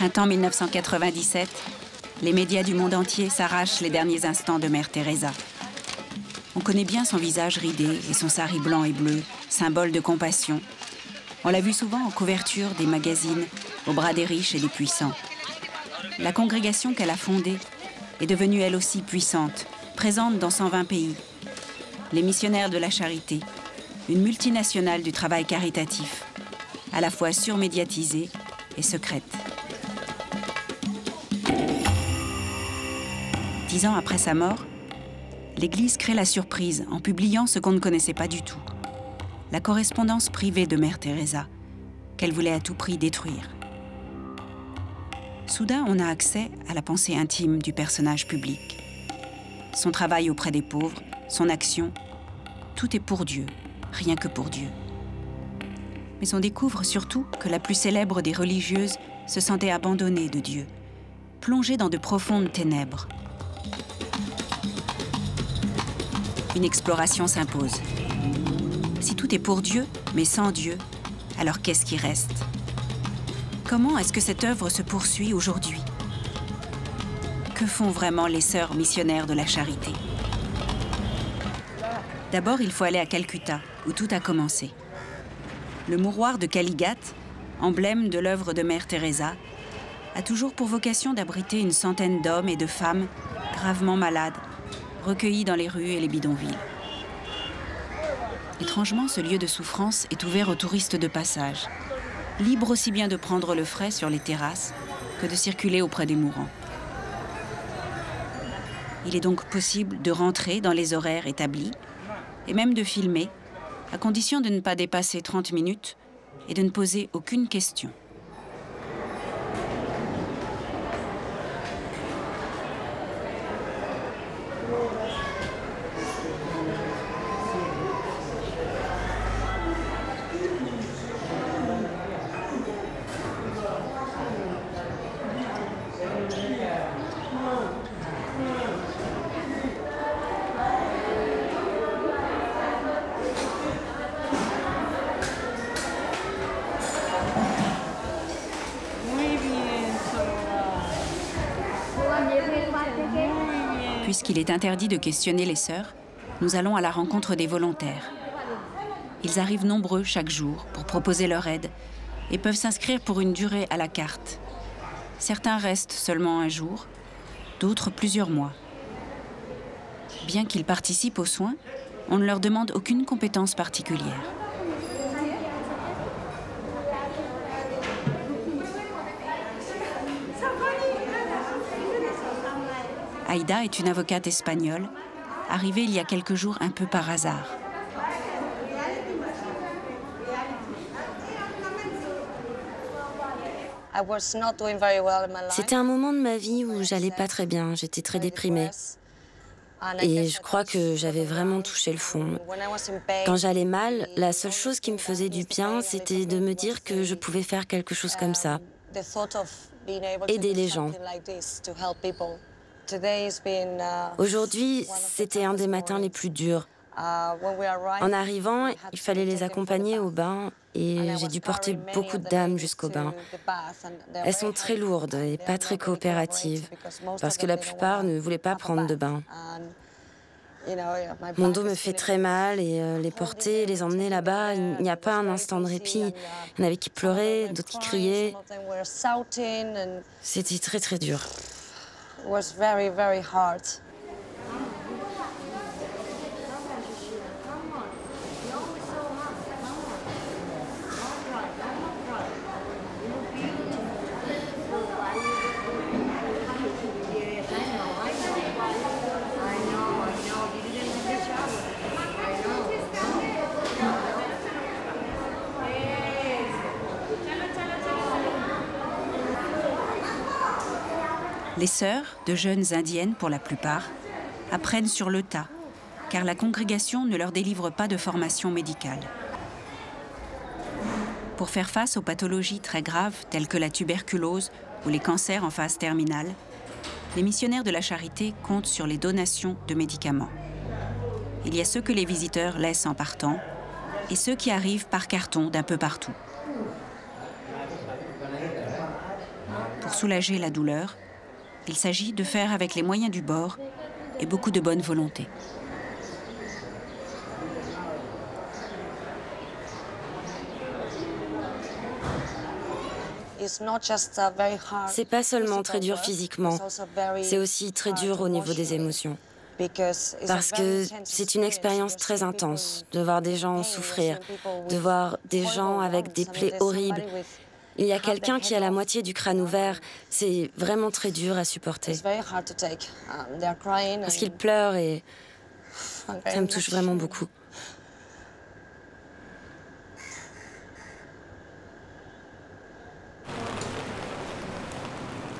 Printemps 1997, les médias du monde entier s'arrachent les derniers instants de Mère Teresa. On connaît bien son visage ridé et son sari blanc et bleu, symbole de compassion. On l'a vu souvent en couverture des magazines, au bras des riches et des puissants. La congrégation qu'elle a fondée est devenue elle aussi puissante, présente dans 120 pays. Les missionnaires de la charité, une multinationale du travail caritatif, à la fois surmédiatisée et secrète. Dix ans après sa mort, l'Église crée la surprise en publiant ce qu'on ne connaissait pas du tout. La correspondance privée de Mère Teresa, qu'elle voulait à tout prix détruire. Soudain, on a accès à la pensée intime du personnage public. Son travail auprès des pauvres, son action, tout est pour Dieu, rien que pour Dieu. Mais on découvre surtout que la plus célèbre des religieuses se sentait abandonnée de Dieu, plongée dans de profondes ténèbres. Une exploration s'impose. Si tout est pour Dieu, mais sans Dieu, alors qu'est-ce qui reste? Comment est-ce que cette œuvre se poursuit aujourd'hui? Que font vraiment les sœurs missionnaires de la charité? D'abord, il faut aller à Calcutta, où tout a commencé. Le mouroir de Caligat, emblème de l'œuvre de Mère Teresa, a toujours pour vocation d'abriter une centaine d'hommes et de femmes gravement malades, recueillis dans les rues et les bidonvilles. Étrangement, ce lieu de souffrance est ouvert aux touristes de passage, libres aussi bien de prendre le frais sur les terrasses que de circuler auprès des mourants. Il est donc possible de rentrer dans les horaires établis et même de filmer, à condition de ne pas dépasser 30 minutes et de ne poser aucune question. Puisqu'il est interdit de questionner les sœurs, nous allons à la rencontre des volontaires. Ils arrivent nombreux chaque jour pour proposer leur aide et peuvent s'inscrire pour une durée à la carte. Certains restent seulement un jour, d'autres plusieurs mois. Bien qu'ils participent aux soins, on ne leur demande aucune compétence particulière. Aïda est une avocate espagnole, arrivée il y a quelques jours un peu par hasard. C'était un moment de ma vie où j'allais pas très bien, j'étais très déprimée. Et je crois que j'avais vraiment touché le fond. Quand j'allais mal, la seule chose qui me faisait du bien, c'était de me dire que je pouvais faire quelque chose comme ça. Aider les gens. Aujourd'hui, c'était un des matins les plus durs. En arrivant, il fallait les accompagner au bain et j'ai dû porter beaucoup de dames jusqu'au bain. Elles sont très lourdes et pas très coopératives parce que la plupart ne voulaient pas prendre de bain. Mon dos me fait très mal et euh, les porter, les emmener là-bas, il n'y a pas un instant de répit. Il y en avait qui pleuraient, d'autres qui criaient. C'était très très dur. was very, very hard. Les sœurs, de jeunes indiennes pour la plupart, apprennent sur le tas, car la congrégation ne leur délivre pas de formation médicale. Pour faire face aux pathologies très graves telles que la tuberculose ou les cancers en phase terminale, les missionnaires de la charité comptent sur les donations de médicaments. Il y a ceux que les visiteurs laissent en partant et ceux qui arrivent par carton d'un peu partout. pour soulager la douleur, il s'agit de faire avec les moyens du bord et beaucoup de bonne volonté. C'est pas seulement très dur physiquement, c'est aussi très dur au niveau des émotions. Parce que c'est une expérience très intense de voir des gens souffrir, de voir des gens avec des plaies horribles. Il y a quelqu'un qui a la moitié du crâne ouvert. C'est vraiment très dur à supporter. Parce qu'ils pleurent et ça me touche vraiment beaucoup.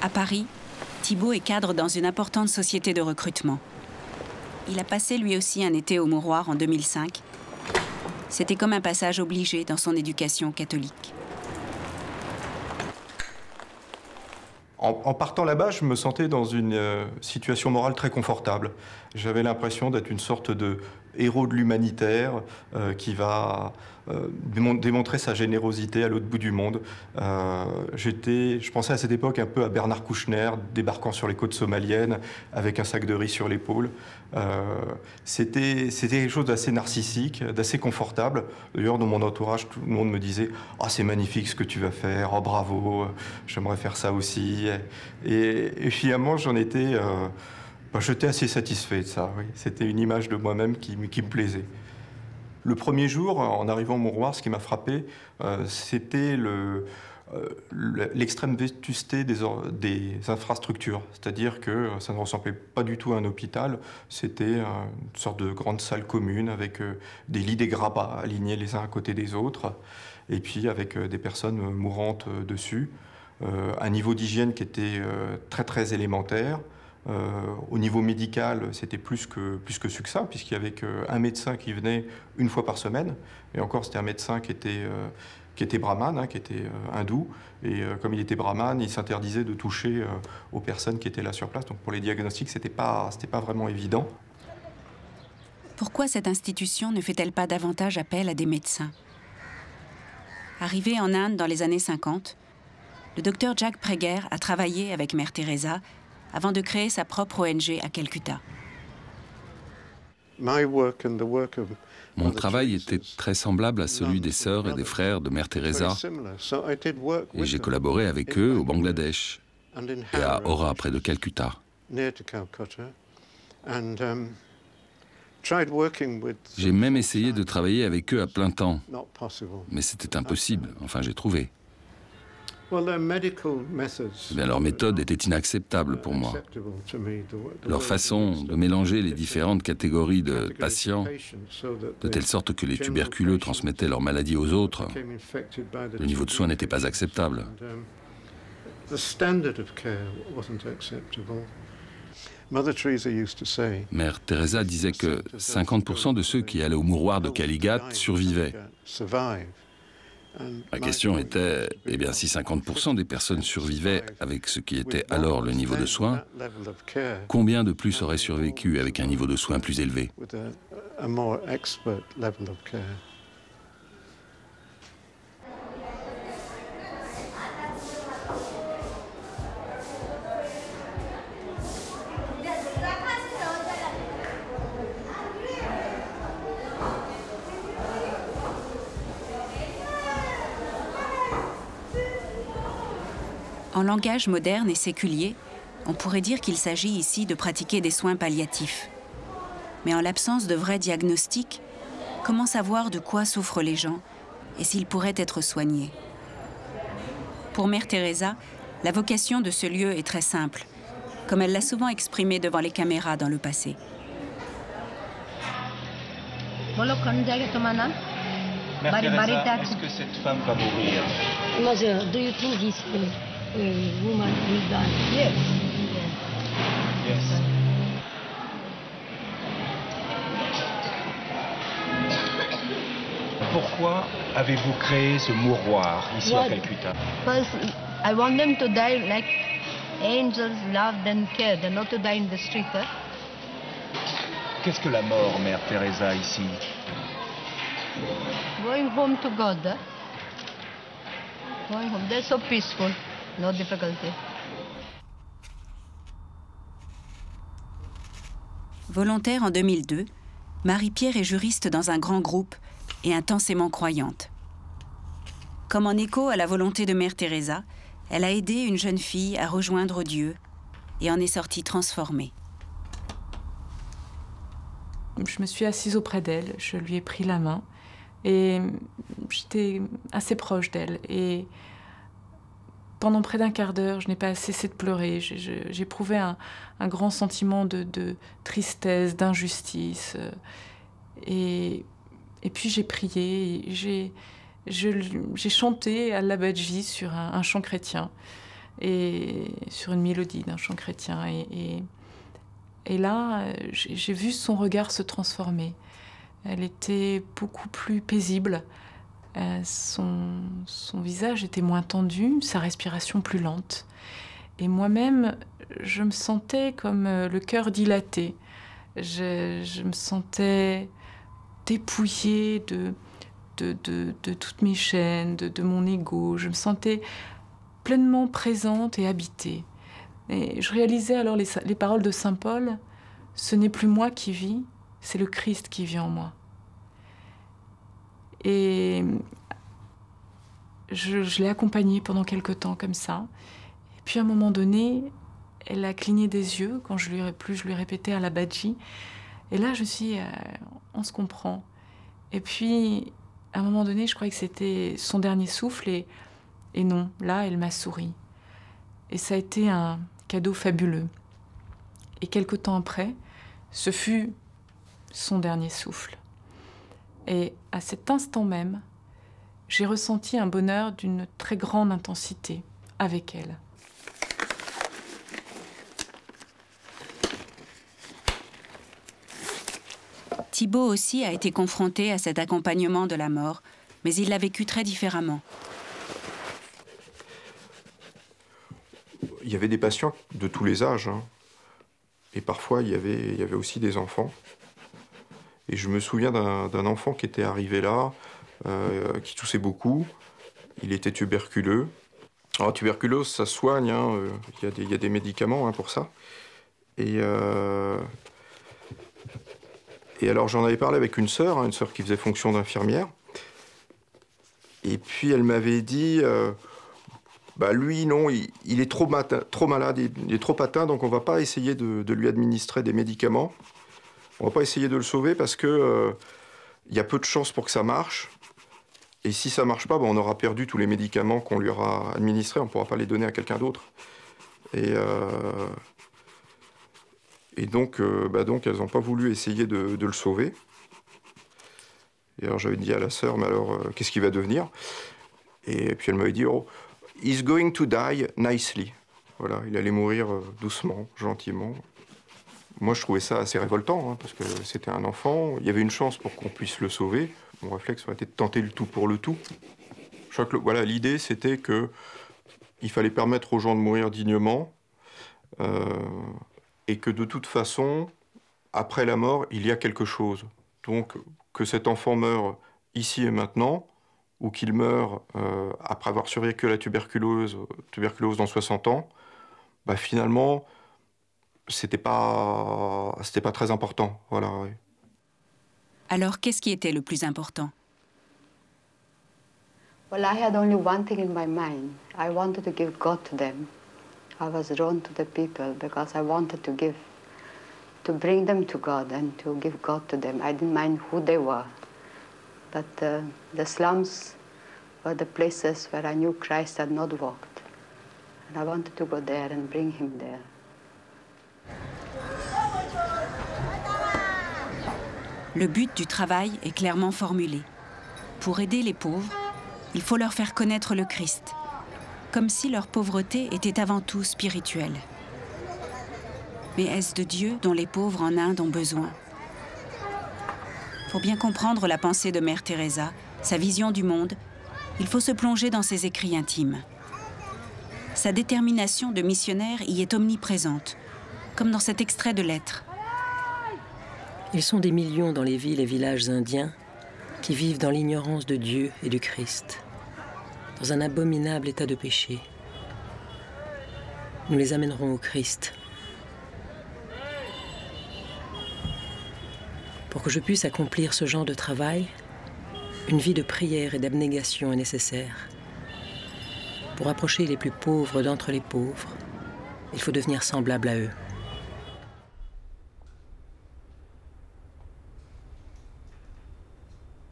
À Paris, Thibault est cadre dans une importante société de recrutement. Il a passé lui aussi un été au mouroir en 2005. C'était comme un passage obligé dans son éducation catholique. En, partant là-bas, je me sentais dans une euh, situation morale très confortable. J'avais l'impression d'être une sorte de héros de l'humanitaire euh, qui va euh, démontrer sa générosité à l'autre bout du monde. Euh, j'étais, je pensais à cette époque un peu à Bernard Kouchner débarquant sur les côtes somaliennes avec un sac de riz sur l'épaule. c'était, quelque chose d'assez narcissique, d'assez confortable. D'ailleurs, dans mon entourage, tout le monde me disait Ah, c'est magnifique ce que tu vas faire, oh bravo, j'aimerais faire ça aussi. Et finalement, j'en étais. Bah, j'étais assez satisfait de ça. C'était une image de moi-même qui, me plaisait. Le premier jour, en arrivant au Mouroir, ce qui m'a frappé, euh, c'était euh, l'extrême vétusté des, infrastructures. C'est-à-dire que ça ne ressemblait pas du tout à un hôpital. C'était une sorte de grande salle commune avec euh, des lits des grabats alignés les uns à côté des autres, et puis avec des personnes mourantes dessus. un niveau d'hygiène qui était très très élémentaire. Euh, au niveau médical, c'était plus que, plus que succinct, puisqu'il y avait qu'un médecin qui venait une fois par semaine. Et encore, c'était un médecin qui était, euh, qui était brahman, hein, qui était euh, hindou. Et comme il était brahman, il s'interdisait de toucher aux personnes qui étaient là sur place. Donc pour les diagnostics, ce n'était pas, pas vraiment évident. Pourquoi cette institution ne fait-elle pas davantage appel à des médecins? Arrivé en Inde dans les années 50, le docteur Jack Prager a travaillé avec Mère Teresa avant de créer sa propre ONG à Calcutta. Mon travail était très semblable à celui des sœurs et des frères de Mère Teresa, et j'ai collaboré avec eux au Bangladesh et à Ora, près de Calcutta. Um, j'ai même essayé de travailler avec eux à plein temps, mais c'était impossible, enfin j'ai trouvé. Mais leur méthode était inacceptable pour moi. Leur façon de mélanger les différentes catégories de patients, de telle sorte que les tuberculeux transmettaient leur maladie aux autres, le niveau de soins n'était pas acceptable. Mère Teresa disait que 50% de ceux qui allaient au mouroir de Caligat survivaient. Ma question était, eh bien, si 50% des personnes survivaient avec ce qui était alors le niveau de soins, combien de plus auraient survécu avec un niveau de soins plus élevé? En langage moderne et séculier, on pourrait dire qu'il s'agit ici de pratiquer des soins palliatifs. Mais en l'absence de vrais diagnostics, comment savoir de quoi souffrent les gens et s'ils pourraient être soignés? Pour Mère Teresa, la vocation de ce lieu est très simple, comme elle l'a souvent exprimé devant les caméras dans le passé. est-ce que cette femme va mourir? Woman will die. Yes. Yes. Pourquoi avez-vous créé ce mouroir ici What? à Calcutta? Because I want them to die like angels loved and cared, and not to die in the street. Huh? Qu'est-ce que la mort, Mère Teresa, ici? Going home to God. Huh? Going home. They're so peaceful. Volontaire en 2002, Marie-Pierre est juriste dans un grand groupe et intensément croyante. Comme en écho à la volonté de Mère Teresa, elle a aidé une jeune fille à rejoindre Dieu et en est sortie transformée. Je me suis assise auprès d'elle, je lui ai pris la main et j'étais assez proche d'elle. Et pendant près d'un quart d'heure, je n'ai pas cessé de pleurer. J'éprouvais un, un, grand sentiment de, tristesse, d'injustice. Et, et, puis j'ai prié, j'ai chanté à l'abadji sur un, chant chrétien, et sur une mélodie d'un chant chrétien. Et là, j'ai vu son regard se transformer. Elle était beaucoup plus paisible. Euh, son, visage était moins tendu, sa respiration plus lente. Et moi-même, je me sentais comme euh, le cœur dilaté. Je, me sentais dépouillée de, toutes mes chaînes, de, mon ego. Je me sentais pleinement présente et habitée. Et je réalisais alors les paroles de Saint Paul, ce n'est plus moi qui vis, c'est le Christ qui vit en moi. Et je, l'ai accompagnée pendant quelque temps comme ça. Et puis à un moment donné, elle a cligné des yeux quand je lui ai plus je lui répétais à la badji. Et là, je me suis, euh, on se comprend. Et puis, à un moment donné, je croyais que c'était son dernier souffle et, et non, là, elle m'a souri. Et ça a été un cadeau fabuleux. Et quelque temps après, ce fut son dernier souffle. Et à cet instant même, j'ai ressenti un bonheur d'une très grande intensité avec elle. Thibault aussi a été confronté à cet accompagnement de la mort, mais il l'a vécu très différemment. Il y avait des patients de tous les âges. Hein. Et parfois, il y, avait, il y avait aussi des enfants. Et je me souviens d'un enfant qui était arrivé là, euh, qui toussait beaucoup. Il était tuberculeux. Alors, tuberculose, ça soigne. Hein, euh, il, y a des, médicaments hein, pour ça. Et, euh... et alors, j'en avais parlé avec une sœur, hein, une sœur qui faisait fonction d'infirmière. Et puis, elle m'avait dit bah lui, non, il, est trop, malade, il, est trop atteint, donc on ne va pas essayer de, lui administrer des médicaments. On va pas essayer de le sauver parce qu'il euh, y a peu de chances pour que ça marche. Et si ça marche pas, bah, on aura perdu tous les médicaments qu'on lui aura administrés, on pourra pas les donner à quelqu'un d'autre. Et, euh, et donc, bah, donc, elles n'ont pas voulu essayer de, le sauver. Et alors j'avais dit à la sœur, mais alors, qu'est-ce qu'il va devenir? Et puis elle m'avait dit, oh, He's going to die nicely. Voilà, il allait mourir doucement, gentiment. Moi, je trouvais ça assez révoltant, hein, parce que c'était un enfant. Il y avait une chance pour qu'on puisse le sauver. Mon réflexe aurait été de tenter le tout pour le tout. Voilà, l'idée, c'était que il fallait permettre aux gens de mourir dignement, euh, et que de toute façon, après la mort, il y a quelque chose. Donc, que cet enfant meure ici et maintenant, ou qu'il meurt euh, après avoir survécu à la tuberculose, tuberculose dans 60 ans, bah finalement, c'était pas, c'était pas très important. Voilà. Alors, qu'est-ce qui était le plus important? Well, I had only one thing in my mind. I wanted to give God to them. I was drawn to the people because I wanted to give, to bring them to God and to give God to them. I didn't mind who they were. But uh, the slums were the places where I knew Christ had not walked. And I wanted to go there and bring him there. Le but du travail est clairement formulé. Pour aider les pauvres, il faut leur faire connaître le Christ, comme si leur pauvreté était avant tout spirituelle. Mais est-ce de Dieu dont les pauvres en Inde ont besoin? Pour bien comprendre la pensée de Mère Teresa, sa vision du monde, il faut se plonger dans ses écrits intimes. Sa détermination de missionnaire y est omniprésente, comme dans cet extrait de lettres. Ils sont des millions dans les villes et villages indiens qui vivent dans l'ignorance de Dieu et du Christ, dans un abominable état de péché. Nous les amènerons au Christ. Pour que je puisse accomplir ce genre de travail, une vie de prière et d'abnégation est nécessaire. Pour approcher les plus pauvres d'entre les pauvres, il faut devenir semblable à eux.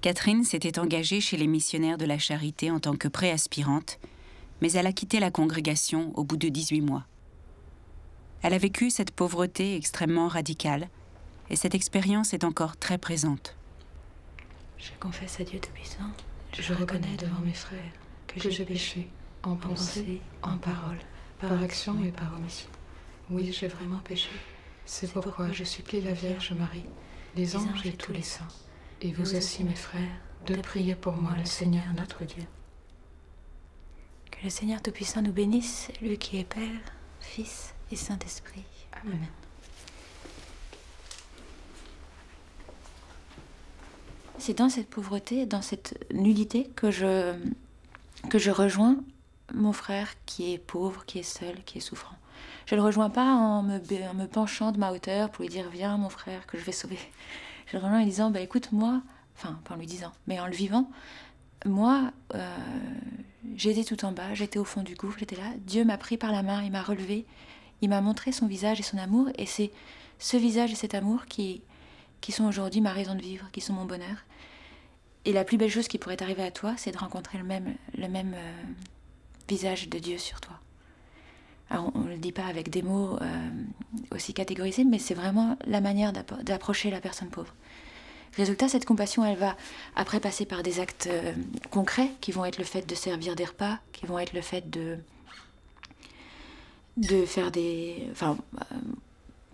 Catherine s'était engagée chez les missionnaires de la Charité en tant que préaspirante, mais elle a quitté la congrégation au bout de 18 mois. Elle a vécu cette pauvreté extrêmement radicale, et cette expérience est encore très présente. Je confesse à Dieu Tout-Puissant, je reconnais devant mes frères que j'ai péché en pensée, en parole, par action et par omission. Oui, j'ai vraiment péché. C'est pourquoi je supplie la Vierge Marie, les anges et tous les saints, et vous aussi mes frères, de prier pour moi le Seigneur notre Dieu. Que le Seigneur Tout-Puissant nous bénisse, lui qui est Père, Fils et Saint-Esprit. Amen. C'est dans cette pauvreté, dans cette nudité que je, que je rejoins mon frère qui est pauvre, qui est seul, qui est souffrant. Je ne le rejoins pas en me, en me, penchant de ma hauteur pour lui dire Viens, mon frère, que je vais sauver. Je le rejoins en lui disant bah, Écoute, moi, enfin, pas en lui disant, mais en le vivant, moi, euh, j'étais tout en bas, j'étais au fond du gouffre, j'étais là. Dieu m'a pris par la main, il m'a relevé, il m'a montré son visage et son amour, et c'est ce visage et cet amour qui, qui sont aujourd'hui ma raison de vivre, qui sont mon bonheur. Et la plus belle chose qui pourrait arriver à toi, c'est de rencontrer le même, le même euh, visage de Dieu sur toi. On ne le dit pas avec des mots euh, aussi catégorisés, mais c'est vraiment la manière d'approcher la personne pauvre. Résultat, cette compassion, elle va après passer par des actes euh, concrets qui vont être le fait de servir des repas, qui vont être le fait de de faire des, enfin,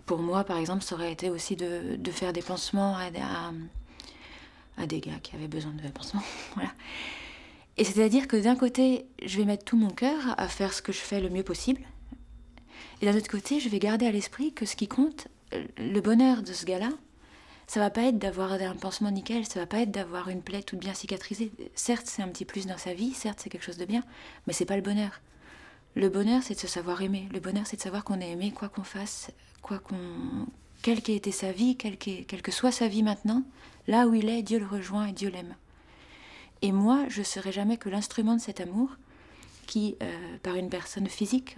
pour moi, par exemple, ça aurait été aussi de, de faire des pansements à, à, des gars qui avaient besoin de pansements. voilà. Et c'est-à-dire que d'un côté, je vais mettre tout mon cœur à faire ce que je fais le mieux possible. Et d'un autre côté, je vais garder à l'esprit que ce qui compte, le bonheur de ce gars-là, ça va pas être d'avoir un pansement nickel, ça va pas être d'avoir une plaie toute bien cicatrisée. Certes, c'est un petit plus dans sa vie, certes, c'est quelque chose de bien, mais c'est pas le bonheur. Le bonheur, c'est de se savoir aimer. Le bonheur, c'est de savoir qu'on est aimé, quoi qu'on fasse, quoi qu'on, quelle qu'ait été sa vie, quelle, quelle que soit sa vie maintenant, là où il est, Dieu le rejoint et Dieu l'aime. Et moi, je serai jamais que l'instrument de cet amour qui, euh, par une personne physique,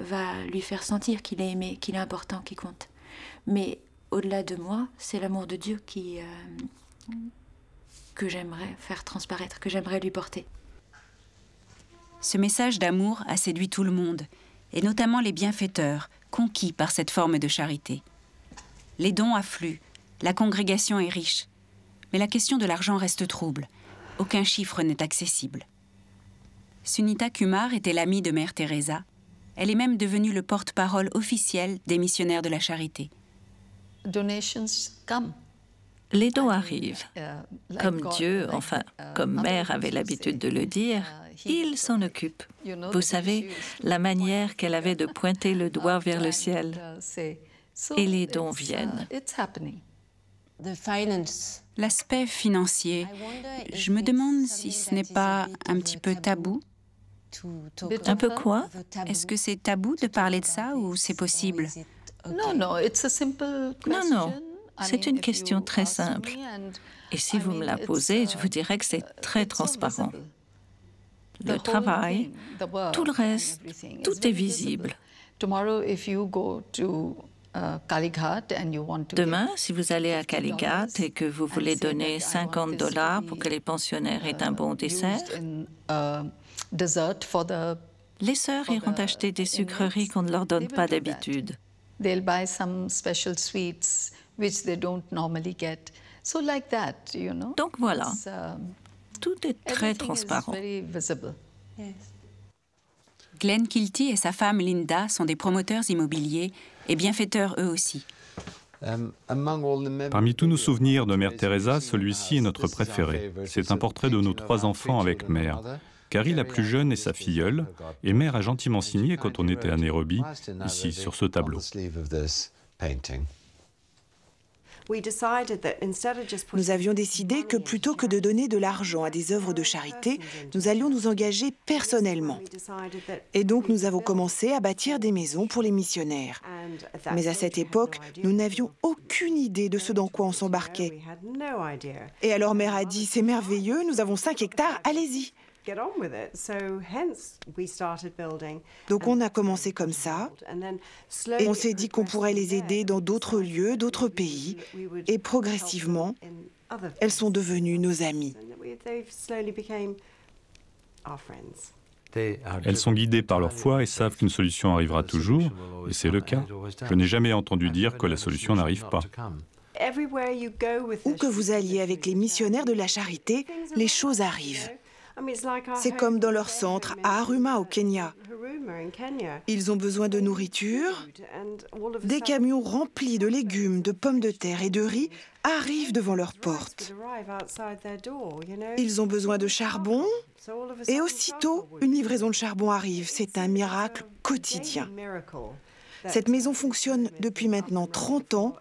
va lui faire sentir qu'il est aimé, qu'il est important, qu'il compte. Mais au-delà de moi, c'est l'amour de Dieu euh, que j'aimerais faire transparaître, que j'aimerais lui porter. Ce message d'amour a séduit tout le monde, et notamment les bienfaiteurs, conquis par cette forme de charité. Les dons affluent, la congrégation est riche, mais la question de l'argent reste trouble. Aucun chiffre n'est accessible. Sunita Kumar était l'amie de Mère Teresa. Elle est même devenue le porte-parole officiel des missionnaires de la charité. Les dons arrivent. Comme Dieu, enfin, comme Mère avait l'habitude de le dire, il s'en occupe. Vous savez, la manière qu'elle avait de pointer le doigt vers le ciel. Et les dons viennent. L'aspect financier, je me demande si ce n'est pas un petit peu tabou. Un peu quoi? Est-ce que c'est tabou de parler de ça ou c'est possible? Non, non, c'est une question très simple. Et si vous me la posez, je vous dirais que c'est très transparent. Le travail, tout le reste, tout est visible. Demain, si vous allez à Kalighat et que vous voulez donner 50 dollars pour que les pensionnaires aient un bon dessert, les sœurs iront acheter des sucreries qu'on ne leur donne pas d'habitude. Donc voilà, tout est très transparent. Glenn Kilty et sa femme Linda sont des promoteurs immobiliers et bienfaiteurs eux aussi. Parmi tous nos souvenirs de Mère Teresa, celui-ci est notre préféré. C'est un portrait de nos trois enfants avec Mère. Carrie, la plus jeune, est sa filleule, et Mère a gentiment signé quand on était à Nairobi, ici, sur ce tableau. Nous avions décidé que plutôt que de donner de l'argent à des œuvres de charité, nous allions nous engager personnellement. Et donc nous avons commencé à bâtir des maisons pour les missionnaires. Mais à cette époque, nous n'avions aucune idée de ce dans quoi on s'embarquait. Et alors mère a dit, c'est merveilleux, nous avons 5 hectares, allez-y. Donc on a commencé comme ça. On s'est dit qu'on pourrait les aider dans d'autres lieux, d'autres pays. Et progressivement, elles sont devenues nos amies. Elles sont guidées par leur foi et savent qu'une solution arrivera toujours, et c'est le cas. Je n'ai jamais entendu dire que la solution n'arrive pas. Où que vous alliez avec les missionnaires de la charité, les choses arrivent. C'est comme dans leur centre à Aruma au Kenya. Ils ont besoin de nourriture. Des camions remplis de légumes, de pommes de terre et de riz arrivent devant leur porte. Ils ont besoin de charbon et aussitôt, une livraison de charbon arrive. C'est un miracle quotidien. Cette maison fonctionne depuis maintenant 30 ans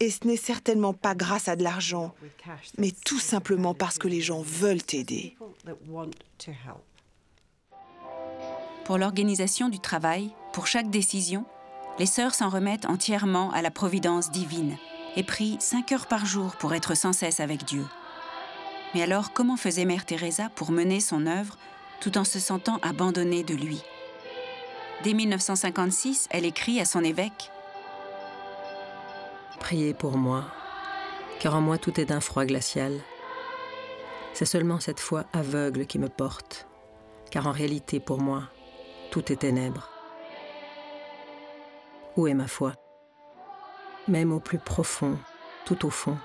et ce n'est certainement pas grâce à de l'argent, mais tout simplement parce que les gens veulent aider. Pour l'organisation du travail, pour chaque décision, les sœurs s'en remettent entièrement à la providence divine et prient cinq heures par jour pour être sans cesse avec Dieu. Mais alors, comment faisait Mère Teresa pour mener son œuvre tout en se sentant abandonnée de lui? Dès 1956, elle écrit à son évêque Priez pour moi, car en moi tout est d'un froid glacial. C'est seulement cette foi aveugle qui me porte, car en réalité pour moi, tout est ténèbres. Où est ma foi? Même au plus profond, tout au fond,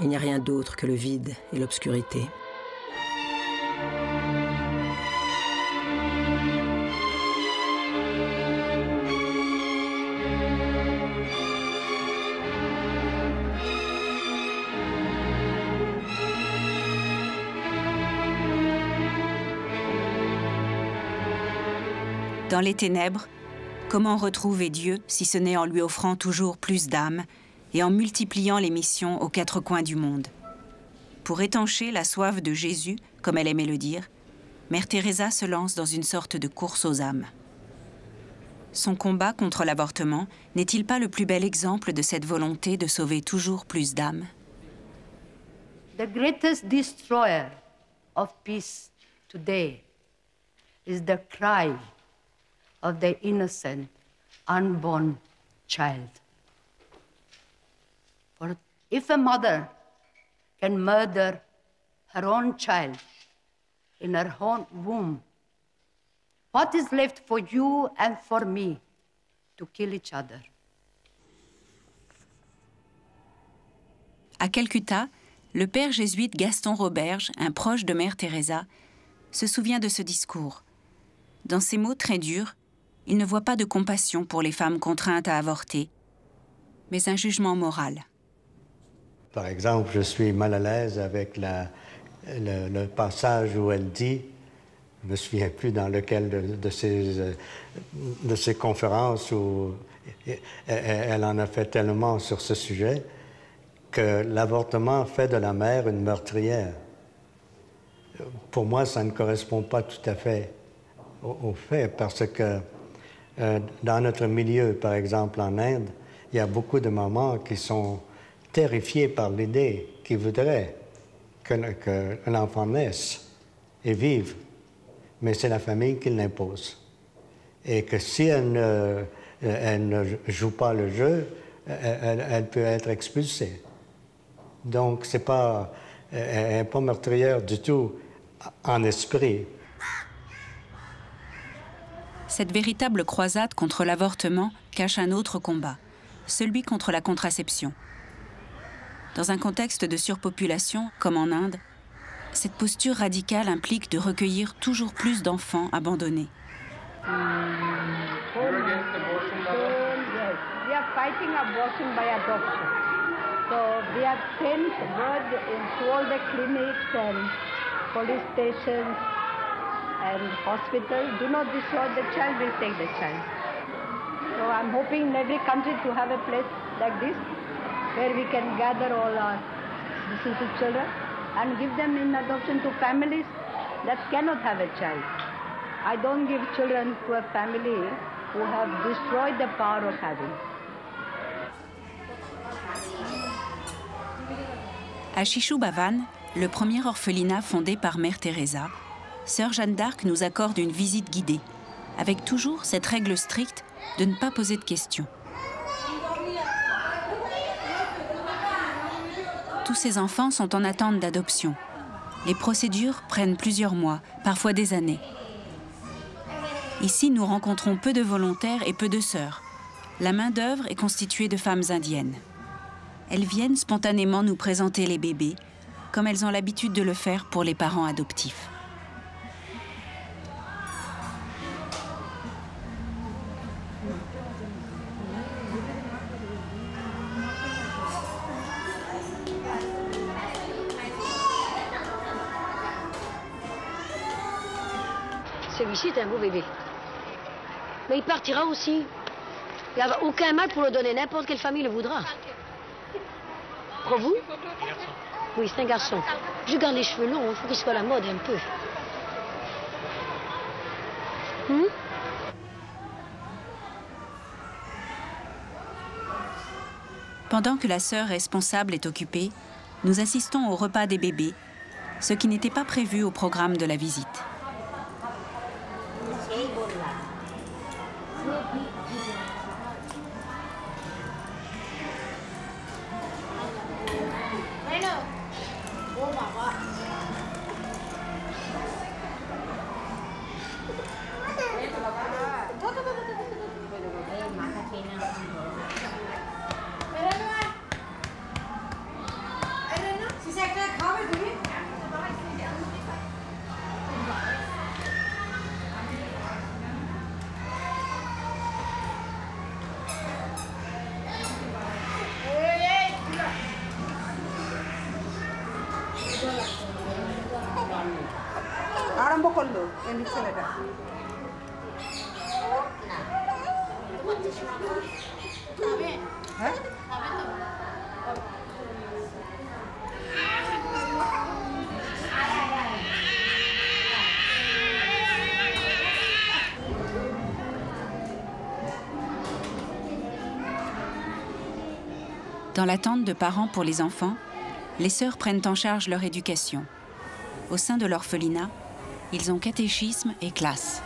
il n'y a rien d'autre que le vide et l'obscurité. Dans les ténèbres, comment retrouver Dieu si ce n'est en lui offrant toujours plus d'âmes et en multipliant les missions aux quatre coins du monde? Pour étancher la soif de Jésus, comme elle aimait le dire, Mère Teresa se lance dans une sorte de course aux âmes. Son combat contre l'avortement n'est-il pas le plus bel exemple de cette volonté de sauver toujours plus d'âmes? The greatest destroyer of peace today is the cry of the innocent, unborn child. For if a mother can murder her own child in her own womb, what is left for you and for me to kill each other? À Calcutta, le père jésuite Gaston Roberge, un proche de Mère Teresa, se souvient de ce discours. Dans ces mots très durs, il ne voit pas de compassion pour les femmes contraintes à avorter, mais un jugement moral. Par exemple, je suis mal à l'aise avec le, passage où elle dit, je ne me souviens plus dans lequel de, de, ces, de ces conférences où elle en a fait tellement sur ce sujet, que l'avortement fait de la mère une meurtrière. Pour moi, ça ne correspond pas tout à fait au fait, parce que euh, dans notre milieu, par exemple en Inde, il y a beaucoup de mamans qui sont terrifiées par l'idée, qui voudraient que, l'enfant naisse et vive, mais c'est la famille qui l'impose. Et que si elle ne, ne, joue pas le jeu, elle, elle peut être expulsée. Donc, c'est pas, elle n'est pas meurtrière du tout en esprit. Cette véritable croisade contre l'avortement cache un autre combat, celui contre la contraception. Dans un contexte de surpopulation, comme en Inde, cette posture radicale implique de recueillir toujours plus d'enfants abandonnés. And hospital, do not destroy the child, will take the child. So I'm hoping in every country to have a place like this where we can gather all our disabled children and give them in adoption to families that cannot have a child. I don't give children to a family who have destroyed the power of having. À Chichou-Bavan, le premier orphelinat fondé par Mère Teresa, Sœur Jeanne d'Arc nous accorde une visite guidée, avec toujours cette règle stricte de ne pas poser de questions. Tous ces enfants sont en attente d'adoption. Les procédures prennent plusieurs mois, parfois des années. Ici, nous rencontrons peu de volontaires et peu de sœurs. La main-d'œuvre est constituée de femmes indiennes. Elles viennent spontanément nous présenter les bébés, comme elles ont l'habitude de le faire pour les parents adoptifs. Celui-ci est un beau bébé. Mais il partira aussi. Il n'y a aucun mal pour le donner, n'importe quelle famille le voudra. Pour vous Oui, c'est un garçon. Je garde les cheveux longs, il faut qu'il soit à la mode un peu. Hmm Pendant que la sœur responsable est occupée, nous assistons au repas des bébés, ce qui n'était pas prévu au programme de la visite. করলো এমনি ছেলেটা হ্যাঁ Dans l'attente de parents pour les enfants, les sœurs prennent en charge leur éducation. Au sein de l'orphelinat, ils ont catéchisme et classe.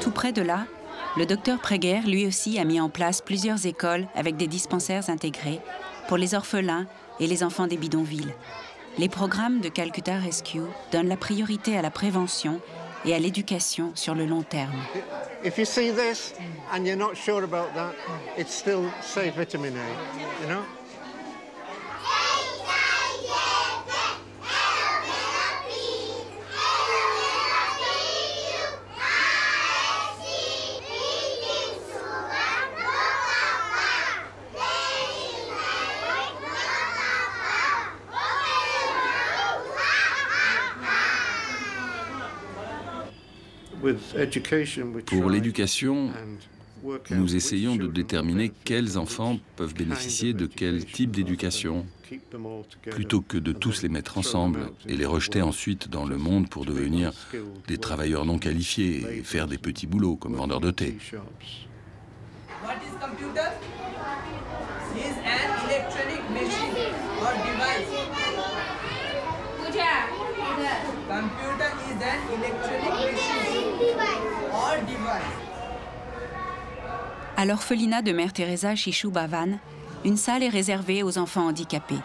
Tout près de là, le docteur Préguer, lui aussi, a mis en place plusieurs écoles avec des dispensaires intégrés pour les orphelins et les enfants des bidonvilles. Les programmes de Calcutta Rescue donnent la priorité à la prévention et à l'éducation sur le long terme. If you see this and you're not sure about that, it's still safe vitamin A, you know? Pour l'éducation, nous essayons de déterminer quels enfants peuvent bénéficier de quel type d'éducation, plutôt que de tous les mettre ensemble et les rejeter ensuite dans le monde pour devenir des travailleurs non qualifiés et faire des petits boulots comme vendeurs de thé. Computer? Is an electronic machine À l'orphelinat de Mère Teresa Chichou Bavan, une salle est réservée aux enfants handicapés.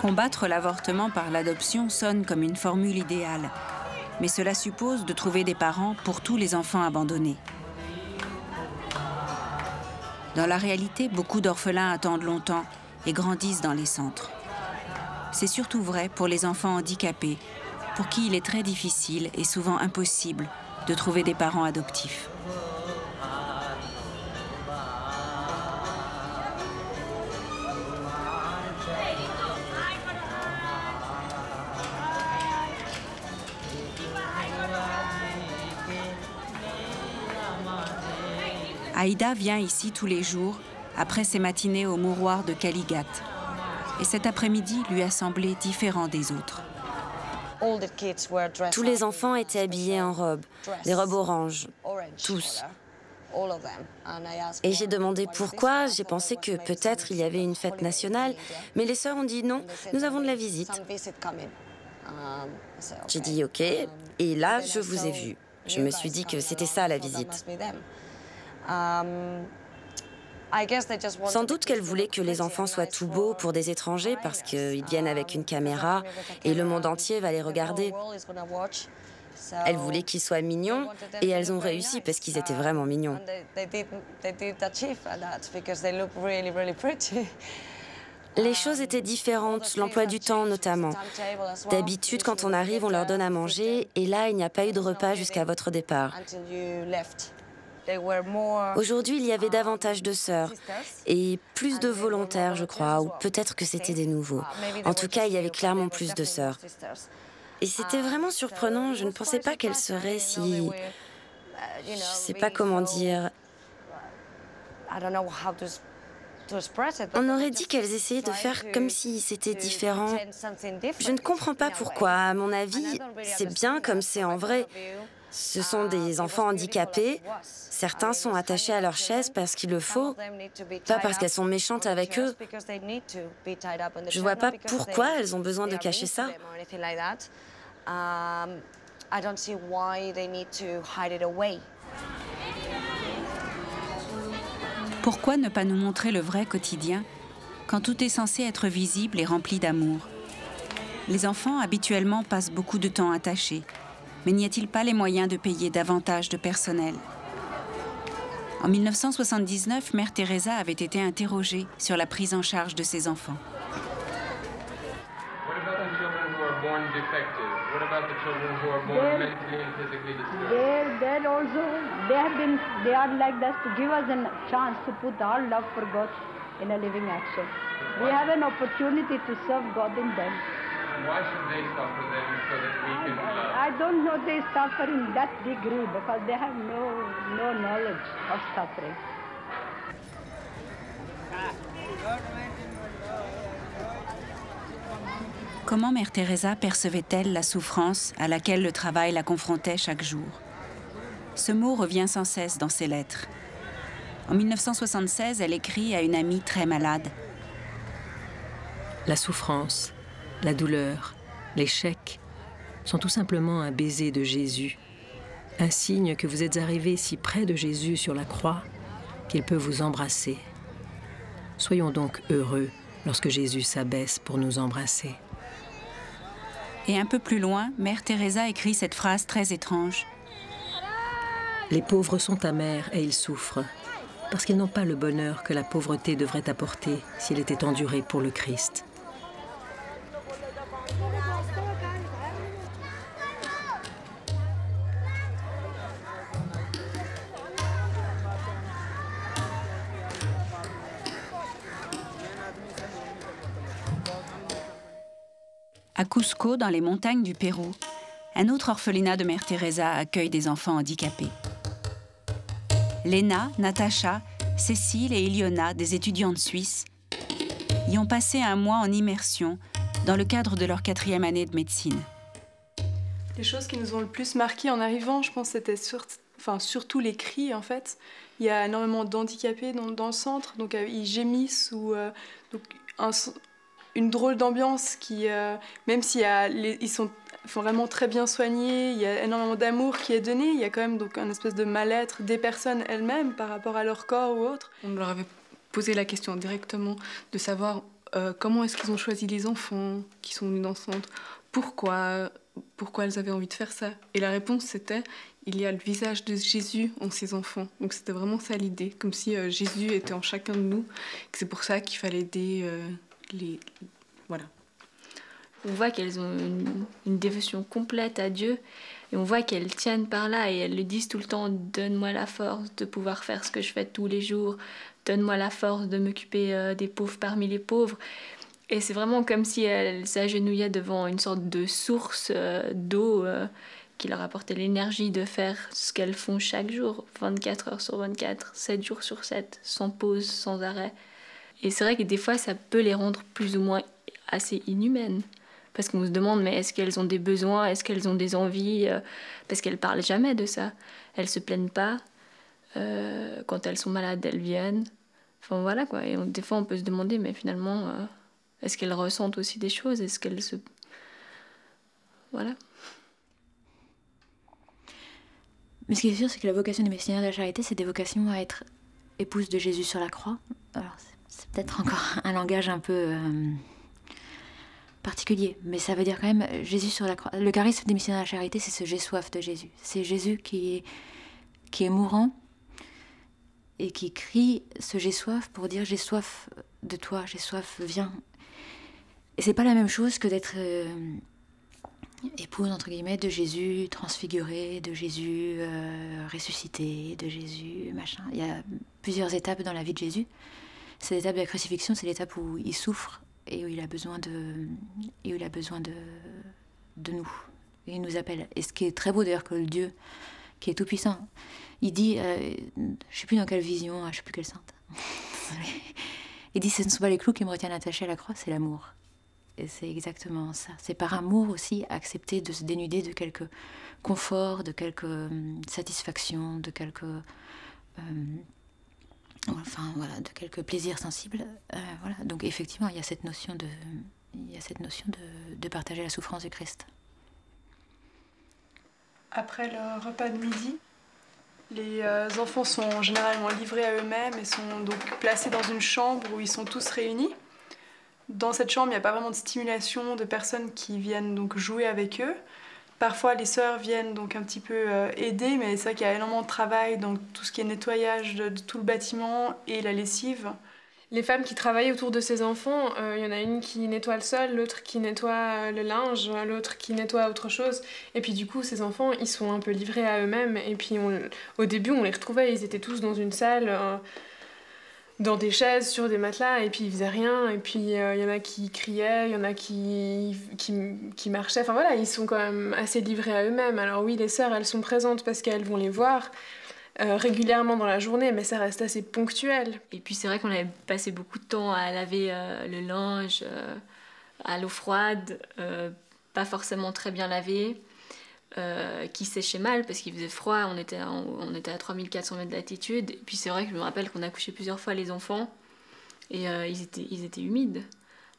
Combattre l'avortement par l'adoption sonne comme une formule idéale, mais cela suppose de trouver des parents pour tous les enfants abandonnés. Dans la réalité, beaucoup d'orphelins attendent longtemps et grandissent dans les centres. C'est surtout vrai pour les enfants handicapés, pour qui il est très difficile et souvent impossible de trouver des parents adoptifs. Aïda vient ici tous les jours, après ses matinées au mouroir de Caligat. Et cet après-midi lui a semblé différent des autres. Tous les enfants étaient habillés en robes, des robes oranges, tous. Et j'ai demandé pourquoi, j'ai pensé que peut-être il y avait une fête nationale, mais les sœurs ont dit non, nous avons de la visite. J'ai dit ok, et là je vous ai vu. Je me suis dit que c'était ça la visite. Sans doute qu'elle voulait que les enfants soient tout beaux pour des étrangers parce qu'ils viennent avec une caméra et le monde entier va les regarder. Elle voulait qu'ils soient mignons et elles ont réussi parce qu'ils étaient vraiment mignons. Les choses étaient différentes, l'emploi du temps notamment. D'habitude, quand on arrive, on leur donne à manger et là, il n'y a pas eu de repas jusqu'à votre départ. Aujourd'hui, il y avait davantage de sœurs et plus de volontaires, je crois, ou peut-être que c'était des nouveaux. En tout cas, il y avait clairement plus de sœurs. Et c'était vraiment surprenant. Je ne pensais pas qu'elles seraient si... Je ne sais pas comment dire. On aurait dit qu'elles essayaient de faire comme si c'était différent. Je ne comprends pas pourquoi. À mon avis, c'est bien comme c'est en vrai. Ce sont des enfants handicapés. Certains sont attachés à leur chaise parce qu'il le faut, pas parce qu'elles sont méchantes avec eux. Je ne vois pas pourquoi elles ont besoin de cacher ça. Pourquoi ne pas nous montrer le vrai quotidien quand tout est censé être visible et rempli d'amour? Les enfants habituellement passent beaucoup de temps attachés, mais n'y a-t-il pas les moyens de payer davantage de personnel? En 1979, Mère Teresa avait été interrogée sur la prise en charge de ses enfants. They're, they're also, they have been, they are like that to give us a chance to put our love for God in a living action. We have an opportunity to serve God in them. Why should they suffer then so that we can love? I don't know they suffer in that degree because they have no, no knowledge of suffering. Comment Mère Teresa percevait-elle la souffrance à laquelle le travail la confrontait chaque jour? Ce mot revient sans cesse dans ses lettres. En 1976, elle écrit à une amie très malade. La souffrance, la douleur, l'échec sont tout simplement un baiser de Jésus, un signe que vous êtes arrivé si près de Jésus sur la croix qu'il peut vous embrasser. Soyons donc heureux lorsque Jésus s'abaisse pour nous embrasser. Et un peu plus loin, Mère Teresa écrit cette phrase très étrange. Les pauvres sont amers et ils souffrent, parce qu'ils n'ont pas le bonheur que la pauvreté devrait apporter si elle était endurée pour le Christ. Cusco, dans les montagnes du Pérou, un autre orphelinat de Mère Teresa accueille des enfants handicapés. Léna, Natacha, Cécile et Iliona, des étudiantes suisses, y ont passé un mois en immersion dans le cadre de leur quatrième année de médecine. Les choses qui nous ont le plus marqué en arrivant, je pense, c'était surtout les cris, en fait. Il y a énormément d'handicapés dans, le centre, donc euh, ils gémissent ou euh, un, une drôle d'ambiance qui, euh, même s'ils ils sont vraiment très bien soignés, il y a énormément d'amour qui est donné, il y a quand même donc un espèce de mal-être des personnes elles-mêmes par rapport à leur corps ou autre. On leur avait posé la question directement de savoir euh, comment est-ce qu'ils ont choisi les enfants qui sont venus dans ce centre, pourquoi, pourquoi elles avaient envie de faire ça? Et la réponse c'était il y a le visage de Jésus en ses enfants. Donc c'était vraiment ça l'idée, comme si euh, Jésus était en chacun de nous. C'est pour ça qu'il fallait aider euh, les... Voilà. On voit qu'elles ont une, dévotion complète à Dieu et on voit qu'elles tiennent par là et elles le disent tout le temps, donne-moi la force de pouvoir faire ce que je fais tous les jours, donne-moi la force de m'occuper euh, des pauvres parmi les pauvres. Et c'est vraiment comme si elles s'agenouillaient devant une sorte de source d'eau qui leur apportait l'énergie de faire ce qu'elles font chaque jour, 24 heures sur 24, 7 jours sur 7, sans pause, sans arrêt. Et c'est vrai que des fois, ça peut les rendre plus ou moins assez inhumaines. Parce qu'on se demande, mais est-ce qu'elles ont des besoins, est-ce qu'elles ont des envies? Euh, Parce qu'elles parlent jamais de ça. Elles se plaignent pas. Euh, quand elles sont malades, elles viennent. Enfin voilà quoi. Et des fois, on peut se demander, mais finalement, euh, est-ce qu'elles ressentent aussi des choses? Est-ce qu'elles se. Voilà. Mais ce qui est sûr, c'est que la vocation des missionnaires de la charité, c'est des vocations à être épouse de Jésus sur la croix. Alors, c'est peut-être encore un langage un peu euh, particulier, mais ça veut dire quand même Jésus sur la croix. Le charisme des missionnaires de la charité, c'est ce j'ai soif de Jésus. C'est Jésus qui est, qui est mourant et qui crie ce j'ai soif pour dire j'ai soif de toi, j'ai soif, viens. Et c'est pas la même chose que d'être. Euh, épouse entre guillemets de Jésus transfiguré, de Jésus euh, ressuscité, de Jésus machin. Il y a plusieurs étapes dans la vie de Jésus. C'est l'étape de la crucifixion, c'est l'étape où il souffre et où il a besoin de et où il a besoin de de nous. Il nous appelle. Et ce qui est très beau d'ailleurs que le Dieu qui est tout puissant, il dit, euh, je sais plus dans quelle vision, je sais plus quelle sainte. il dit, ce ne sont pas les clous qui me retiennent attaché à la croix, c'est l'amour. Et c'est exactement ça. C'est par amour aussi accepter de se dénuder de quelques conforts, de quelques hum, satisfactions, de quelques. Hum, enfin, voilà, de quelques plaisirs sensibles. Euh, voilà. Donc, effectivement, il y a cette notion de. Il y a cette notion de, partager la souffrance du Christ. Après le repas de midi, les euh, enfants sont généralement livrés à eux-mêmes et sont donc placés dans une chambre où ils sont tous réunis. Dans cette chambre, il n'y a pas vraiment de stimulation de personnes qui viennent donc jouer avec eux. Parfois, les sœurs viennent donc un petit peu euh, aider, mais c'est vrai qu'il y a énormément de travail dans tout ce qui est nettoyage de, tout le bâtiment et la lessive. Les femmes qui travaillent autour de ces enfants, euh, il y en a une qui nettoie le sol, l'autre qui nettoie euh, le linge, l'autre qui nettoie autre chose. Et puis du coup, ces enfants, ils sont un peu livrés à eux-mêmes. Et puis au début, on les retrouvait, ils étaient tous dans une salle dans des chaises, sur des matelas, et puis ils faisaient rien, et puis il euh, y en a qui criaient, il y en a qui, qui, qui, marchaient, enfin voilà, ils sont quand même assez livrés à eux-mêmes. Alors oui, les sœurs, elles sont présentes parce qu'elles vont les voir euh, régulièrement dans la journée, mais ça reste assez ponctuel. Et puis c'est vrai qu'on avait passé beaucoup de temps à laver euh, le linge à l'eau froide, pas forcément très bien lavé. Euh, qui séchait mal parce qu'il faisait froid, on était, à, on était à 3400 mètres d'altitude. Et puis c'est vrai que je me rappelle qu'on a couché plusieurs fois les enfants et euh, ils, étaient, ils étaient humides.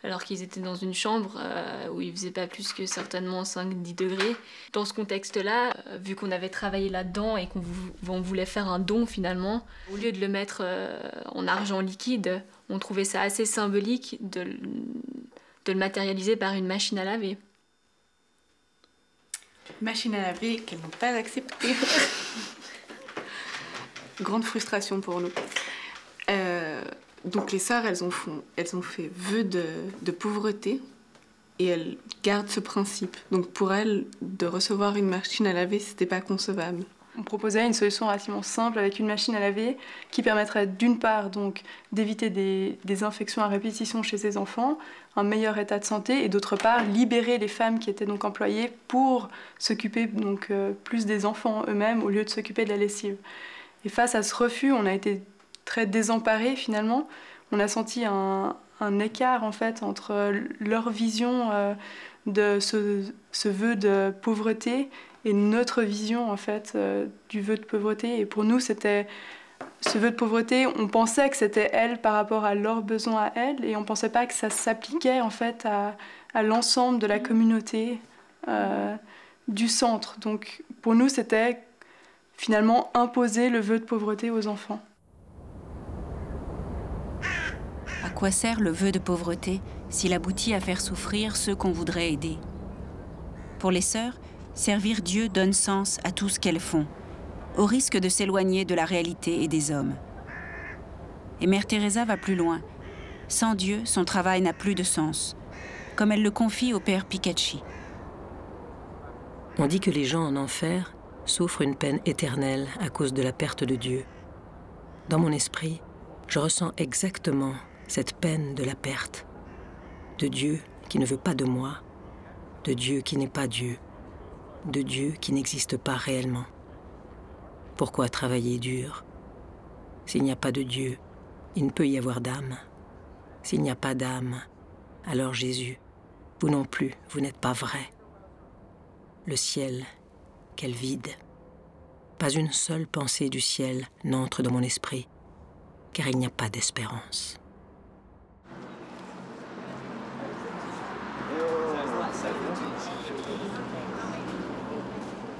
Alors qu'ils étaient dans une chambre euh, où il faisait pas plus que certainement 5-10 degrés. Dans ce contexte-là, vu qu'on avait travaillé là-dedans et qu'on voulait faire un don finalement, au lieu de le mettre en argent liquide, on trouvait ça assez symbolique de, de le matérialiser par une machine à laver machine à laver qu'elles n'ont pas acceptée. Grande frustration pour nous. Euh, donc les sœurs, elles ont, elles ont fait vœu de, de, pauvreté et elles gardent ce principe. Donc pour elles, de recevoir une machine à laver, c'était pas concevable. On proposait une solution relativement simple avec une machine à laver qui permettrait d'une part donc d'éviter des, infections à répétition chez ces enfants, un meilleur état de santé et d'autre part libérer les femmes qui étaient donc employées pour s'occuper donc euh, plus des enfants eux-mêmes au lieu de s'occuper de la lessive. Et face à ce refus, on a été très désemparés finalement. On a senti un, un écart en fait entre leur vision euh, de ce, ce, vœu de pauvreté et notre vision en fait euh, du vœu de pauvreté. Et pour nous, c'était ce vœu de pauvreté, on pensait que c'était elles par rapport à leurs besoins à elles, et on pensait pas que ça s'appliquait en fait à, à l'ensemble de la communauté euh, du centre. Donc pour nous, c'était finalement imposer le vœu de pauvreté aux enfants. À quoi sert le vœu de pauvreté s'il aboutit à faire souffrir ceux qu'on voudrait aider? Pour les sœurs, servir Dieu donne sens à tout ce qu'elles font, au risque de s'éloigner de la réalité et des hommes. Et Mère Teresa va plus loin. Sans Dieu, son travail n'a plus de sens, comme elle le confie au Père Picacci. On dit que les gens en enfer souffrent une peine éternelle à cause de la perte de Dieu. Dans mon esprit, je ressens exactement cette peine de la perte, de Dieu qui ne veut pas de moi, de Dieu qui n'est pas Dieu, de Dieu qui n'existe pas réellement. Pourquoi travailler dur? S'il n'y a pas de Dieu, il ne peut y avoir d'âme. S'il n'y a pas d'âme, alors Jésus, vous non plus, vous n'êtes pas vrai. Le ciel, quel vide. Pas une seule pensée du ciel n'entre dans mon esprit, car il n'y a pas d'espérance.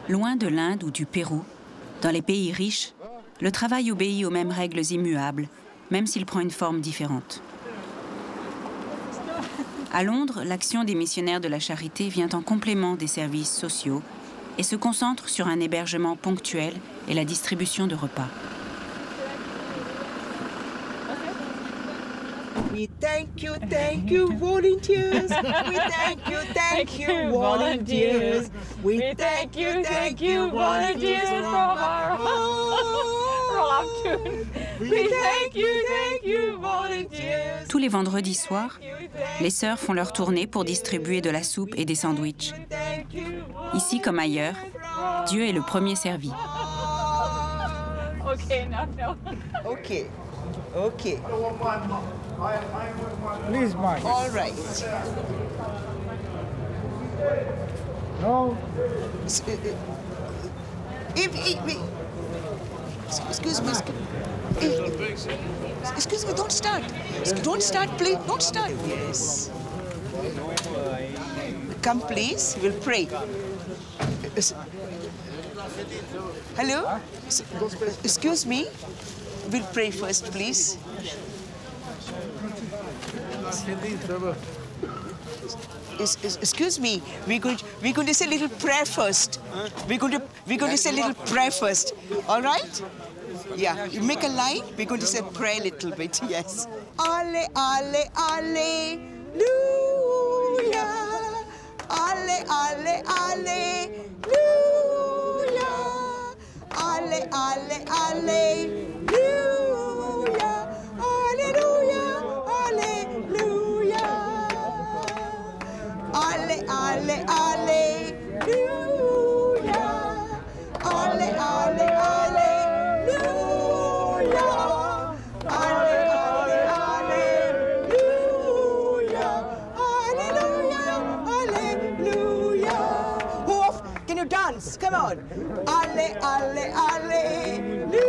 Loin de l'Inde ou du Pérou, dans les pays riches, le travail obéit aux mêmes règles immuables, même s'il prend une forme différente. À Londres, l'action des missionnaires de la charité vient en complément des services sociaux et se concentre sur un hébergement ponctuel et la distribution de repas. We thank you, thank you, volunteers. We thank you, thank you, volunteers. We thank you, thank you, volunteers from our We thank you, thank you, volunteers. Tous les vendredis soirs, les sœurs font leur tournée pour distribuer de la soupe et des sandwichs. Ici comme ailleurs, Dieu est le premier servi. Okay, now, no. Okay. Okay. Please, Mike. All right. No. Uh, uh, if, if, excuse me. Eh, excuse me, don't start. Don't start, please. Don't start. Yes. Come, please. We'll pray. Uh, hello? Excuse me. We'll pray first, please. Excuse me, we're going, to, we're going to say a little prayer first. We're going to, we're going to say a little prayer first. All right? Yeah, you make a line. We're going to say pray a little bit. Yes. Ale, ale, ale, Ale, ale, ale, Ale, ale, alleluia. Come on. Ale, ale, alleluia.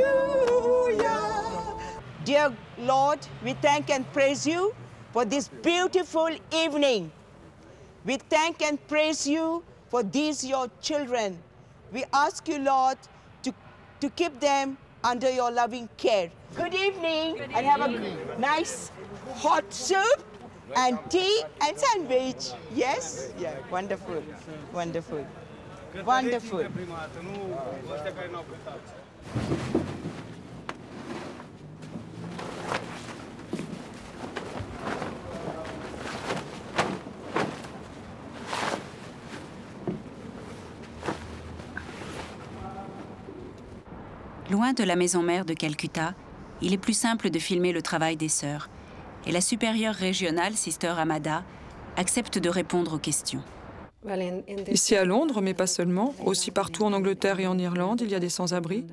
Dear Lord, we thank and praise you for this beautiful evening. We thank and praise you for these your children. We ask you, Lord, to, to keep them under your loving care. Good evening, and have a nice hot soup and tea and sandwich. Yes? Yeah, wonderful, wonderful, Loin de la maison mère de Calcutta, il est plus simple de filmer le travail des sœurs. Et la supérieure régionale, Sister Amada, accepte de répondre aux questions. Ici à Londres, mais pas seulement, aussi partout en Angleterre et en Irlande, il y a des sans-abri.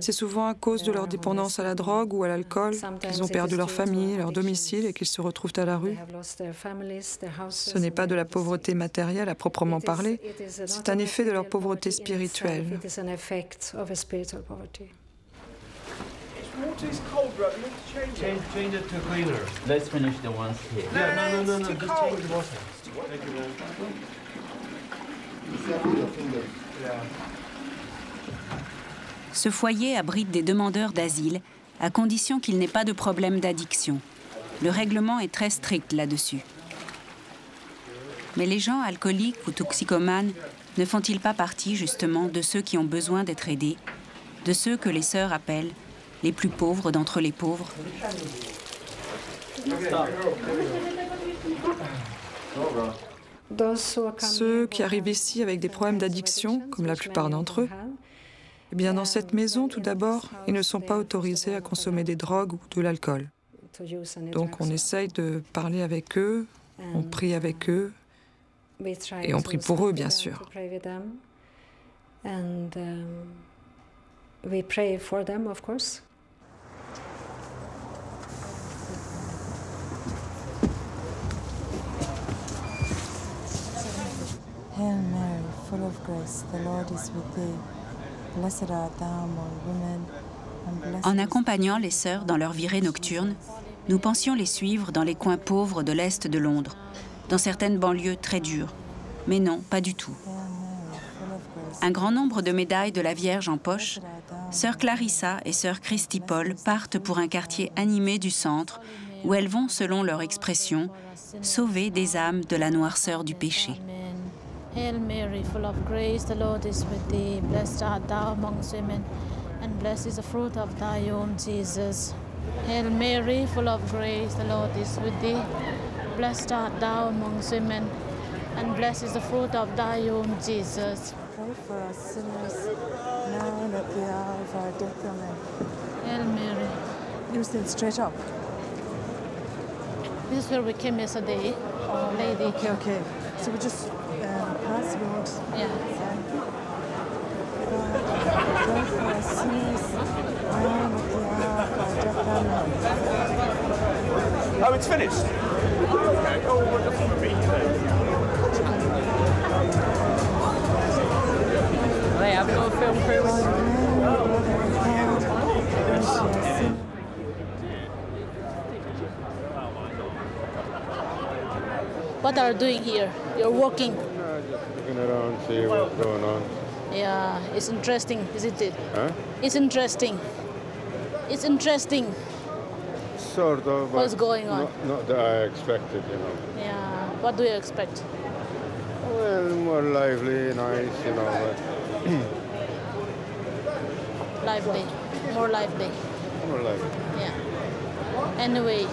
C'est souvent à cause de leur dépendance à la drogue ou à l'alcool qu'ils ont perdu leur famille, leur domicile et qu'ils se retrouvent à la rue. Ce n'est pas de la pauvreté matérielle à proprement parler, c'est un effet de leur pauvreté spirituelle. water is cold, bro. You need to change, change it. Change it to cleaner. Let's finish the ones here. No, yeah, no, no, no, no. Just change the water. Ce foyer abrite des demandeurs d'asile, à condition qu'il n'ait pas de problème d'addiction. Le règlement est très strict là-dessus. Mais les gens alcooliques ou toxicomanes ne font-ils pas partie justement de ceux qui ont besoin d'être aidés, de ceux que les sœurs appellent les plus pauvres d'entre les pauvres? Ceux qui arrivent ici avec des problèmes d'addiction, comme la plupart d'entre eux, eh bien dans cette maison, tout d'abord, ils ne sont pas autorisés à consommer des drogues ou de l'alcool. Donc on essaye de parler avec eux, on prie avec eux, et on prie pour eux, bien sûr. Hail Mary, full of grace, the Lord is with thee. Blessed art thou among women, and blessed En accompagnant les sœurs dans leur virée nocturne, nous pensions les suivre dans les coins pauvres de l'Est de Londres, dans certaines banlieues très dures. Mais non, pas du tout. Un grand nombre de médailles de la Vierge en poche, sœur Clarissa et sœur Christy Paul partent pour un quartier animé du centre, où elles vont, selon leur expression, sauver des âmes de la noirceur du péché. Hail Mary, full of grace, the Lord is with thee. Blessed art thou amongst women, and blessed is the fruit of thy womb, Jesus. Hail Mary, full of grace, the Lord is with thee. Blessed art thou amongst women, and blessed is the fruit of thy womb, Jesus. Pray for us sinners, now and at the hour of our death. Amen. Hail Mary. You stand straight up. This is where we came yesterday, lady. Okay, okay. So we just um, pass round. Yeah. Pray for us sinners, now and at the hour of our death. Amen. Oh, it's finished? Okay. Oh, well, that's for me They have no film crew. What are you doing here? You're walking. See what's going on. Yeah, it's interesting, isn't it? Huh? It's interesting. It's interesting. Sort of. What's going on? Not, not that I expected, you know. Yeah. What do you expect? Well, more lively, nice, you know. Lively. More lively. More lively. Yeah. Anyway,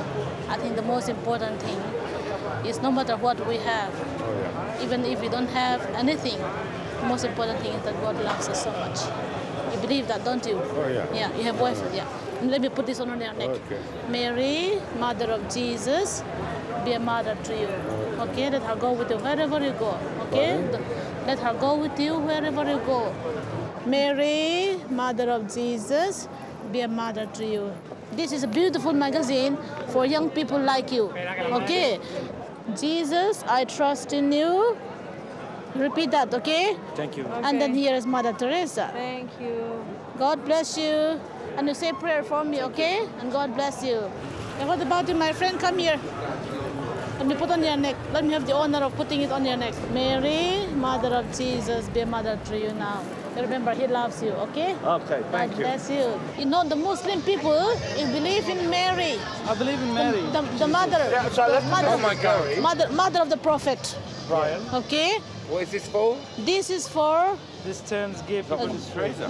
I think the most important thing is no matter what we have. Even if we don't have anything, the most important thing is that God loves us so much. You believe that, don't you? Oh, yeah. Yeah, you have boyfriend, yeah. Let me put this on your neck. Okay. Mary, Mother of Jesus, be a mother to you. Okay, let her go with you wherever you go. Okay? Let her go with you wherever you go. Mary, Mother of Jesus, be a mother to you. This is a beautiful magazine for young people like you. Okay? Jesus, I trust in you. Repeat that, okay? Thank you. And then here is Mother Teresa. Thank you. God bless you. And you say prayer for me, okay? And God bless you. And what about you, my friend? Come here. Let me put on your neck. Let me have the honor of putting it on your neck. Mary, Mother of Jesus, be a mother to you now. Remember, He loves you, okay? Okay, thank God you. bless you. You know, the Muslim people they believe in Mary. I believe in Mary. The, the mother. Yeah, so the let's mother, oh my God. mother, mother of the prophet. Brian. Okay? What is this for? This is for This turns gift. Uh,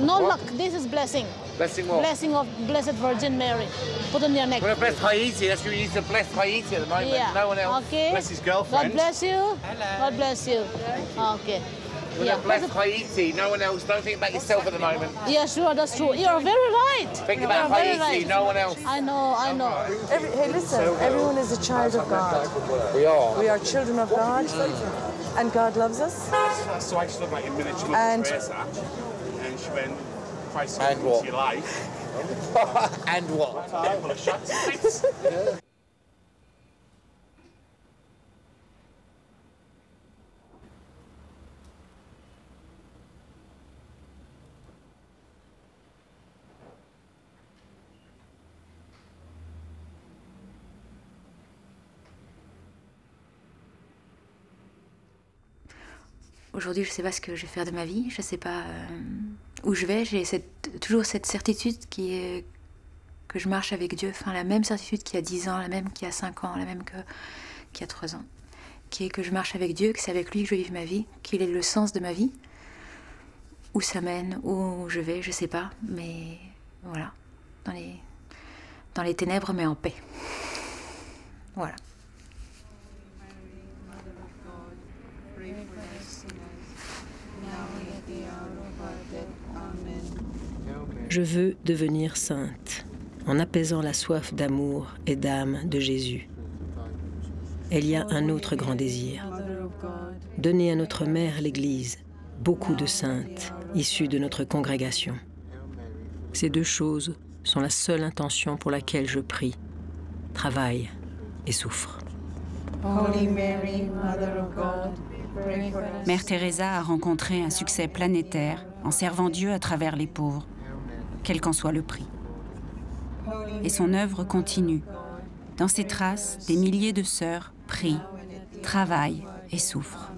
no luck. This is blessing. Blessing what? Blessing of Blessed Virgin Mary. Put on your neck. We're blessed Haiti. That's who needs to bless Haiti at the moment. Yeah. No one else. Okay. Bless his girlfriend. God bless you. Hello. God bless you. Okay. We're Yeah. not blessed Haiti. No one else. Don't think about yourself at the moment. Yeah, sure, that's true. You're very right. Think You're about very Haiti. right. No one else. I know, I know. Every, hey, listen, everyone is a child of God. We are. We are children of God, and God loves us. So I just looked like a miniature And- Teresa, and she went, Christ, And what? your life. and what? Aujourd'hui, je ne sais pas ce que je vais faire de ma vie, je ne sais pas euh, où je vais. J'ai toujours cette certitude qui est que je marche avec Dieu, enfin la même certitude qu'il y a 10 ans, la même qu'il y a 5 ans, la même qu'il y a 3 ans. qui est que je marche avec Dieu, que c'est avec lui que je vis ma vie, qu'il est le sens de ma vie. Où ça mène, où je vais, je sais pas, mais voilà, dans les ténèbres, mais en paix. Voilà. Je veux devenir sainte en apaisant la soif d'amour et d'âme de Jésus. Il y a un autre grand désir, donner à notre mère l'Église beaucoup de saintes issues de notre congrégation. Ces deux choses sont la seule intention pour laquelle je prie, travaille et souffre. Mère Teresa a rencontré un succès planétaire en servant Dieu à travers les pauvres, quel qu'en soit le prix. Et son œuvre continue. Dans ses traces, des milliers de sœurs prient, travaillent et souffrent.